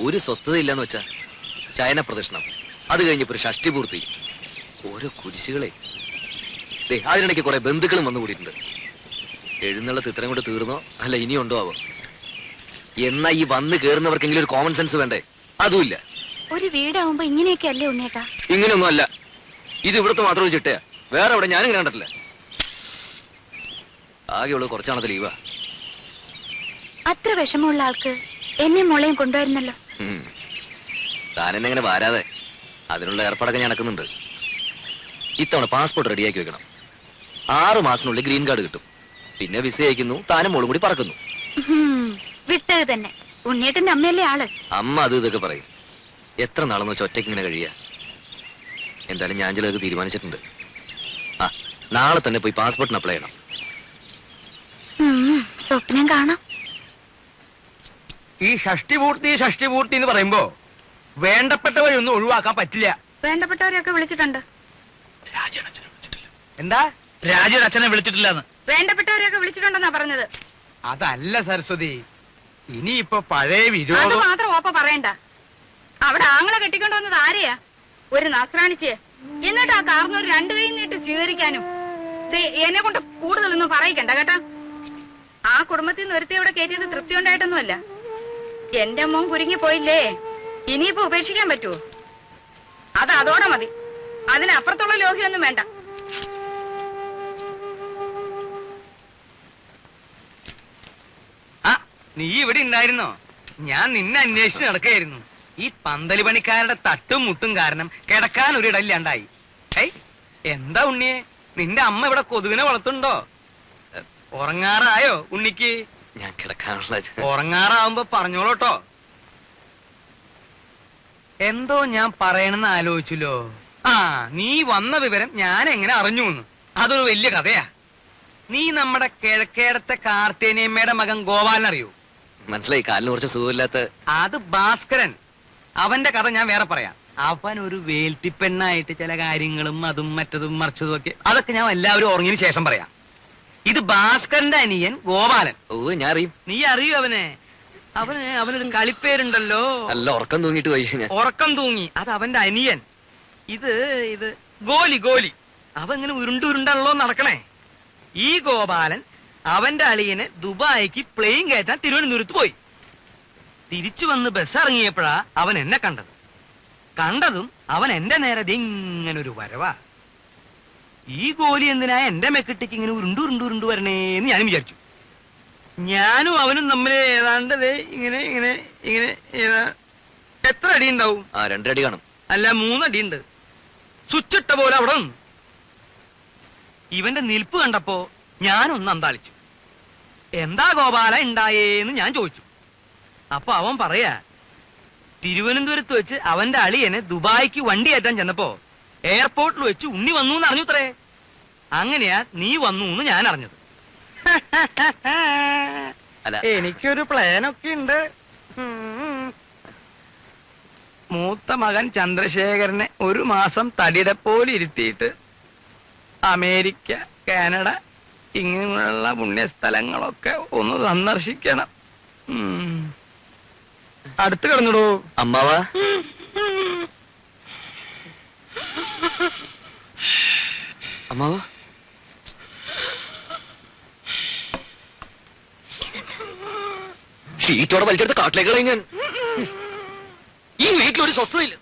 ഒരു സ്വസ്ഥത ഇല്ലെന്ന് വെച്ചാ ശയന പ്രദക്ഷിണം. അത് കഴിഞ്ഞപ്പോ ഒരു ഷഷ്ടി പൂർത്തി. ഓരോ കുരിശുകളെ. ദേ അതിനിടയ്ക്ക് കുറെ ബന്ധുക്കളും വന്നു കൂടിയിട്ടുണ്ട്. എഴുന്നള്ളത്ത് ഇത്രയും കൊണ്ട് തീർന്നോ? അല്ല ഇനിയുണ്ടോ ആവോ? എന്നാ ഈ വന്ന് കേറുന്നവർക്കെങ്കിലും ഒരു കോമൺ സെൻസ് വേണ്ടേ? അതുമില്ല. ഒരു വീടാവുമ്പോ ഇങ്ങനെയൊക്കെ അല്ലേ ഉണ്ണേട്ടാ ഇങ്ങനെയൊന്നും അല്ല. ഇത് ഇവിടുത്തെ മാത്രം ഒരു ചിട്ടയാ. വേറെ അവിടെ ഞാനും കണ്ടിട്ടില്ല. ആകെയുള്ളത് കുറച്ചാണത് ലീവാ അത്ര വിഷമമുള്ള ആൾക്ക് എന്നെ മോളെയും കൊണ്ടുവരുന്നല്ലോ. താനെന്നെ ഇങ്ങനെ വാരാതെ അതിനുള്ള ഏർപ്പാടൊക്കെ ഞാൻ നടക്കുന്നുണ്ട് ഇത്തവണ പാസ്പോർട്ട് റെഡിയാക്കി വെക്കണം. ആറു മാസത്തിനുള്ളിൽ ഗ്രീൻ കാർഡ് കിട്ടും. പിന്നെ വിസ അയക്കുന്നു താനും മോളും കൂടി പറക്കുന്നു. വിട്ടത് തന്നെ. ഉണ്ണിയേട്ടന്റെ അമ്മയല്ലേ ആൾ? അമ്മ അത് ഇതൊക്കെ പറയും. എത്ര നാളെന്ന് വെച്ചാൽ ഒറ്റയ്ക്ക് ഇങ്ങനെ കഴിയാ? എന്തായാലും ഞാൻ ചിലതൊക്കെ തീരുമാനിച്ചിട്ടുണ്ട്. ആ നാളെ തന്നെ പോയി പാസ്പോർട്ടിന് അപ്ലൈ ചെയ്യണം. സ്വപ്നം കാണാം. ഈ ഷഷ്ടിപൂർത്തി ഷഷ്ടിപൂർത്തി എന്ന് പറയുമ്പോ വേണ്ടപ്പെട്ടവരൊന്നും ഒഴിവാക്കാൻ പറ്റില്ല. വേണ്ടപ്പെട്ടവരെയൊക്കെ വിളിച്ചിട്ടുണ്ട്. എന്താ? രാജയുടെ അച്ഛനെ വിളിച്ചിട്ടില്ലെന്ന്. വേണ്ടപ്പെട്ടവരെയൊക്കെ വിളിച്ചിട്ടുണ്ടെന്നാ പറഞ്ഞത്. അതല്ല സരസ്വതി ഇനിയിപ്പോ പഴയ അത് വിരോധം മാത്രം ഓപ്പ പറയണ്ട. അവിടെ ആങ്ങളെ കെട്ടിക്കൊണ്ടു വന്നത് ആരെയാ? ഒരു നസ്രാണിച്ച്. എന്നിട്ട് ആ കാർന്ന് ഒരു രണ്ടു കൈ നീട്ട് സ്വീകരിക്കാനും. എന്നെ കൊണ്ട് കൂടുതലൊന്നും പറയിക്കണ്ട കേട്ടാ. ആ കുടുംബത്തിൽ നിന്ന് ഒരുത്തി ഇവിടെ കയറ്റിയത് തൃപ്തി ഉണ്ടായിട്ടൊന്നുമല്ല എന്റെ മോൻ കുരുങ്ങി പോയില്ലേ? ഇനിയിപ്പോ ഉപേക്ഷിക്കാൻ പറ്റുമോ അത് അതോടെ മതി. അതിനപ്പുറത്തുള്ള ലോഹിയൊന്നും വേണ്ട. ആ നീ ഇവിടെ ഉണ്ടായിരുന്നോ? ഞാൻ നിന്നെ അന്വേഷിച്ച് നടക്കുകയായിരുന്നു. ഈ പന്തൽ പണിക്കാരുടെ തട്ടും മുട്ടും കാരണം കിടക്കാൻ ഒരിടമില്ലാണ്ടായി ഏയ് എന്താ ഉണ്ണിയെ? നിന്റെ അമ്മ ഇവിടെ കൊതുകിനെ വളർത്തുണ്ടോ ഉറങ്ങാറായോ ഉണ്ണിക്ക്? ഞാൻ കിടക്കാനുള്ളത് ഉറങ്ങാറാവുമ്പോ പറഞ്ഞോളൂട്ടോ. എന്തോ ഞാൻ പറയണെന്ന് ആലോചിച്ചല്ലോ. ആ നീ വന്ന വിവരം ഞാൻ എങ്ങനെ അറിഞ്ഞു എന്ന് അതൊരു വലിയ കഥയാ. നീ നമ്മുടെ കിഴക്കേടത്തെ കാർത്തേനിയമ്മയുടെ മകൻ ഗോപാലൻ അറിയോ? മനസ്സിലായി കാലിന് കുറച്ച് സുഖമില്ലാത്ത അത് ഭാസ്കരൻ. അവന്റെ കഥ ഞാൻ വേറെ പറയാം. അവൻ ഒരു വേൽത്തിപ്പെണ്ണായിട്ട് ചില കാര്യങ്ങളും അതും മറ്റതും മറിച്ചതും ഒക്കെ അതൊക്കെ ഞാൻ എല്ലാവരും ഉറങ്ങിയതിന് ശേഷം പറയാം. ഇത് ഭാസ്കരന്റെ അനിയൻ ഗോപാലൻ. ഓ ഞാൻ അറിയും നീ അറിയൂ അവനെ? അവന് അവനൊരു കളിപ്പേരുണ്ടല്ലോ. അല്ല ഉറക്കം തൂങ്ങിട്ട് പോയി ഞാൻ ഉറക്കം തൂങ്ങി. അത് അവന്റെ അനിയൻ. ഇത് ഇത് ഗോലി ഗോലി. അവ ഇങ്ങനെ ഉരുണ്ട് ഉരുണ്ടല്ലോ നടക്കണേ. ഈ ഗോപാലൻ അവന്റെ അളിയനെ ദുബായിക്ക് പ്ലെയിൻ കയറ്റാൻ തിരുവനന്തപുരത്ത് പോയി. തിരിച്ചു വന്ന് ബസ് ഇറങ്ങിയപ്പോഴാ അവൻ എന്നെ കണ്ടത്. കണ്ടതും അവൻ എന്റെ നേരെ ഇങ്ങനൊരു ഇങ്ങനെ ഒരു വരവാ. ഈ ഗോലി എന്തിനാ എന്റെ മെക്കിട്ടേക്ക് ഇങ്ങനെ ഉരുണ്ടു ഉരുണ്ടു ഉരുണ്ടു വരണേന്ന് ഞാനും വിചാരിച്ചു. ഞാനും അവനും തമ്മിൽ ഏതാണ്ട് ഇങ്ങനെ ഇങ്ങനെ ഇങ്ങനെ ഏതാ- എത്ര അടി ഉണ്ടാവും? ആ രണ്ടടി കാണും. അല്ല മൂന്നടി ഉണ്ട്. സ്വിച്ചിട്ട പോലെ അവിടെ നിന്നു. ഇവന്റെ നിൽപ്പ് കണ്ടപ്പോ ഞാനൊന്ന് അന്താളിച്ചു. എന്താ ഗോപാല ഉണ്ടായേന്ന് ഞാൻ ചോദിച്ചു. അപ്പൊ അവൻ പറയാ തിരുവനന്തപുരത്ത് വെച്ച് അവന്റെ അളിയനെ ദുബായിക്ക് വണ്ടി ഏറ്റാൻ ചെന്നപ്പോ എയർപോർട്ടിൽ വെച്ച് ഉണ്ണി വന്നു എന്ന് അറിഞ്ഞുത്രേ? അങ്ങനെയാ നീ വന്നു എന്ന് ഞാൻ അറിഞ്ഞത്. അല്ല. എനിക്കൊരു പ്ലാനൊക്കെ ഉണ്ട്. മൂത്ത മകൻ ചന്ദ്രശേഖരനെ ഒരു മാസം തടിയുടെ പോലെ ഇരുത്തിയിട്ട് അമേരിക്ക കാനഡ ഇങ്ങനെയുള്ള പുണ്യസ്ഥലങ്ങളൊക്കെ ഒന്ന് സന്ദർശിക്കണം. അടുത്ത് കിടന്നിടൂ? അമ്മാവാ. അമ്മാവാ? ഷീറ്റോടെ വലിച്ചെടുത്ത് കാട്ടിലേക്ക് ഞാൻ. ഈ വീട്ടിലൊരു സ്വസ്ഥതയില്ല.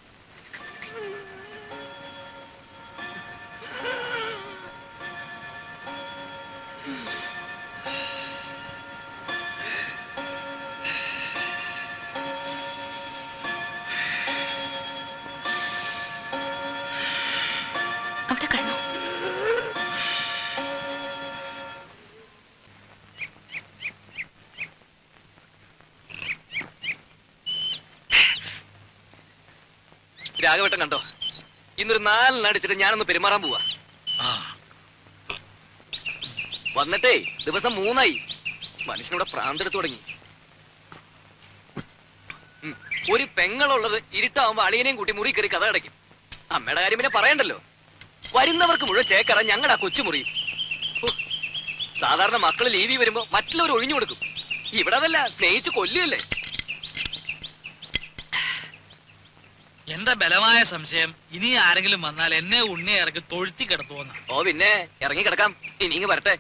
രാഘവട്ടം കണ്ടോ? ഇന്നൊരു നാലിനടിച്ചിട്ട് ഞാനൊന്ന് പെരുമാറാൻ പോവാ. വന്നിട്ടേ ദിവസം മൂന്നായി. മനുഷ്യനോട് പ്രാന്തെടുത്തു തുടങ്ങി. ഒരു പെങ്ങളുള്ളത് ഇരുട്ടാവുമ്പോ അളിയനെയും കൂട്ടി മുറി കയറി കഥ അടയ്ക്കും അമ്മയുടെ കാര്യം പിന്നെ പറയണ്ടല്ലോ. വരുന്നവർക്ക് മുഴുവൻ ചേക്കറ ഞങ്ങളുടെ ആ കൊച്ചുമുറി. സാധാരണ മക്കൾ ലീവി വരുമ്പോ മറ്റുള്ളവർ ഒഴിഞ്ഞു കൊടുക്കും. ഇവിടെ അതല്ല സ്നേഹിച്ച് കൊല്ലുകയല്ലേ? എന്റെ ബലമായ സംശയം? ഇനി ആരെങ്കിലും വന്നാൽ എന്നെ ഉണ്ണി ഇറക്കി തൊഴുത്തി കിടത്തുവന്ന. ഓ പിന്നെ ഇറങ്ങി കിടക്കാം. ഇനി വരട്ടെ.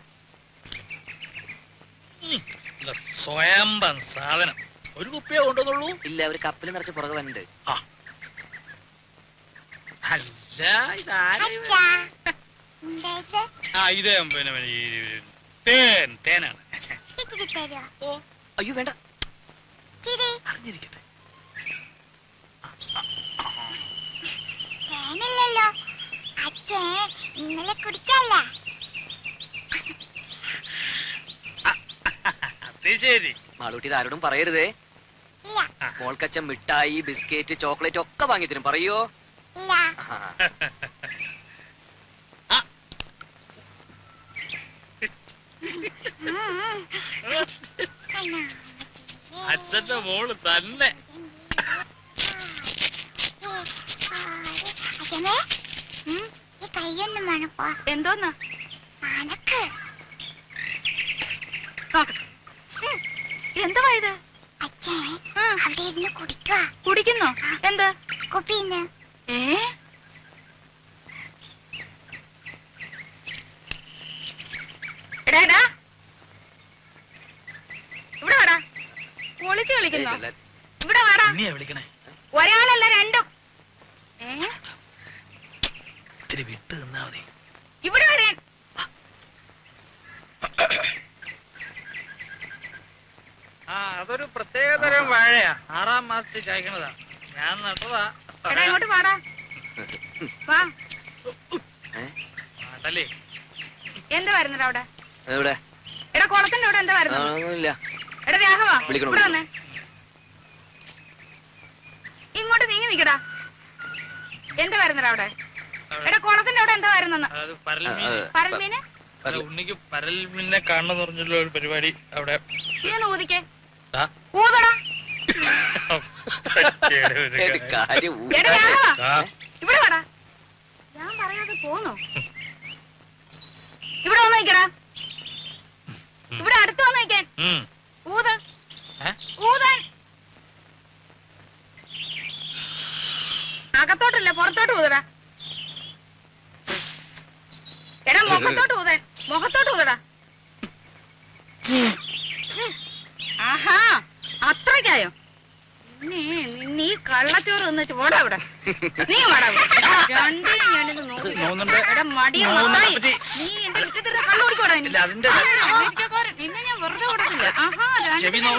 സ്വയംബൻ സാധനം. ഒരു കുപ്പിയെ കൊണ്ടുവന്നുള്ളൂ. ഇല്ല ഒരു കപ്പിൽ നിറച്ച് പുറകെ വന്നിട്ട് അല്ല? ആ ഇതേ പിന്നെ ഈ തേൻ തേനാണ്. ഓ. അയ്യോ വേണ്ട. അറിഞ്ഞിരിക്കട്ടെ. തേനില്ലല്ലോ അച്ഛൻ ഇന്നലെ കുടിച്ചല്ല അത് ശരി. മാളൂട്ടി ആരോടും പറയരുതേ. ഇല്ല. മോൾക്കച്ചൻ മിഠായി ബിസ്ക്കറ്റ് ചോക്ലേറ്റ് ഒക്കെ വാങ്ങി തരും. പറയോ. അച്ഛന്റെ മോൾ തന്നെ. അച്ഛനെ ഈ കൈയൊന്നും വേണപ്പോ എന്തോന്നാ? ഉം, എന്തുവാ ഇത്? അച്ഛൻ അവിടെ ഇരുന്ന് കുടിക്കുക കുടിക്കുന്നോ. എന്ത്? കുപ്പിന്ന് ഏ? ഇവിടെ വാടാ. ഒളിച്ചു ഏയ്, കളിക്കുന്നോ ഇവിടെ വാടാ. ഒരാളല്ല രണ്ടും. ഏ? ഇത്തിരി വിട്ട് നിന്നാ മതി. ഇവിടെ വരാൻ ആ അതൊരു പ്രത്യേകതരം വാഴയാ. ആറാം മാസത്തിൽ കായ്ക്കണതാ ഞാൻ നട്ടതാ. എടാ ഇങ്ങോട്ട് വാടാ. വാ? നാട്ടല്ലേ എന്താ വരുന്നത് അവിടെ? എവിടെ? എടാ കുളത്തിന്റെ അവിടെ എന്താ വരുന്നില്ല വരുന്നത്? ഒന്നുമില്ല. എടാ രാഘവാ വിളിക്കണം, ഇവിടെ വന്നേ. ഇങ്ങോട്ട് നീങ്ങി നിക്കടാ എന്താ വരുന്നത് അവിടെ? എടാ കുളത്തിന്റെ അവിടെ എന്താ വരുന്നെന്ന് അത് ആ, പരൽമീൻ ആ, പരൽമീന്? അല്ല, ഉണ്ണിക്ക് പരൽമീനെ കാണണം പറഞ്ഞുള്ള ഒരു പരിപാടി അവിടെ. ഇതൊന്ന് ഊതിക്കേ. ആ. ഊതടാ. പറ്റിയൊരു ഒരു ഒരു കാര്യം. കാര്യം ഊ- എടാ രാഘവ ആ, ഇവിടെ വാടാ. ഞാൻ പറയാതെ പോന്നു? ഇവിടെ വന്ന് നിക്കടാ. ഇവിടെ അടുത്ത് വന്ന് നിക്കാൻ ഉം. ഊത് ഏ? ഊതാൻ. അകത്തോട്ടല്ല പുറത്തോട്ട് ഊതടാ എടാ മുഖത്തോട്ട് ഊതാൻ മുഖത്തോട്ട് ഊതടാ. ആഹാ അത്രയ്ക്കായോ? നീ കള്ളച്ചോറ് തിന്ന് ചോടാ ഇവിടെ. നീ വാടാ. രണ്ടിനും ഞാനിത് നോക്കി. മടിയ മത്തായി. നീ എന്റെ മുറ്റത്തിരുന്ന് കള്ളു കുടിക്കോടാ. നിന്നെ ഞാൻ വെറുതെ വിടത്തില്ല ആഹാ. രണ്ടിനും